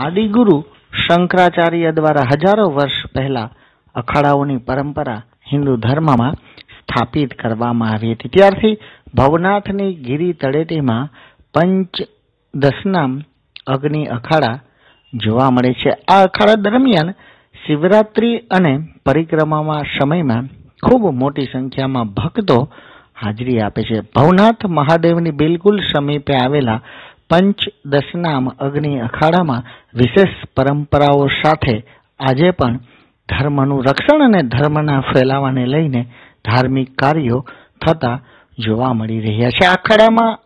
આદિગુરુ શંકરાચાર્ય દ્વારા હજારો વર્ષ પહેલા અખાડાઓની પરંપરા હિન્દુ ધર્મમાં સ્થાપિત કરવામાં આવી હતી. ત્યારથી ભવનાથની ગીરી તળેટીમાં પંચ દશનામ અગ્નિ અખાડા જોવા મળે છે. આ અખાડા દરમિયાન શિવરાત્રી અને પરિક્રમામાં સમયમાં ખૂબ મોટી સંખ્યામાં ભક્તો હાજરી આપે છે. ભવનાથ મહાદેવની બિલકુલ સમીપે આવેલા પંચ દશનામ અગ્નિ અખાડામાં વિશેષ પરંપરાઓ સાથે આજે પણ ધર્મનું રક્ષણ અને ધર્મના ફેલાવાને લઈને ધાર્મિક કાર્યો થતા જોવા મળી રહ્યા છે. અખાડામાં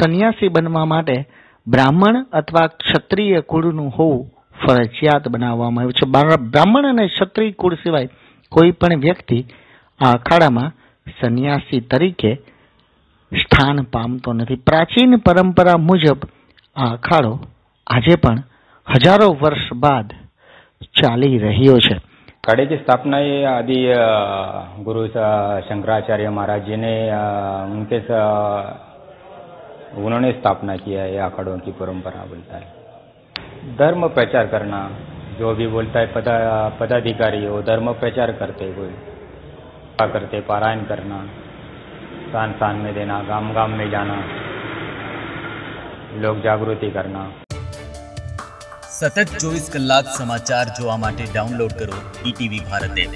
સંન્યાસી બનવા માટે બ્રાહ્મણ અથવા ક્ષત્રિય કુળનું હોવું ફરજિયાત બનાવવામાં આવ્યું છે. બાર- બ્રાહ્મણ અને ક્ષત્રિય કુળ સિવાય કોઈ પણ વ્યક્તિ આ અખાડામાં સંન્યાસી તરીકે સ્થાન પામતો નથી પ્રાચીન પરંપરા મુજબ આ અખાડો આજે પણ હજારો વર્ષ બાદ ચાલી રહ્યો છે अखाड़े की स्थापना ये आदि अ, गुरु स- शंकराचार्य महाराज जी ने अ, उनके स- उन्होंने स्थापना किया है ये अखाड़ों की परंपरा बोलता है धर्म प्रचार करना जो भी बोलता है पदा पदाधिकारी हो धर्म प्रचार करते कोई क्या करते पारायण करना स्थान स्थान में देना गांव गांव में जाना लोग जागृति करना સતત ચોવીસ કલાક સમાચાર જોવા માટે ડાઉનલોડ કરો ઈટીવી ભારત એપ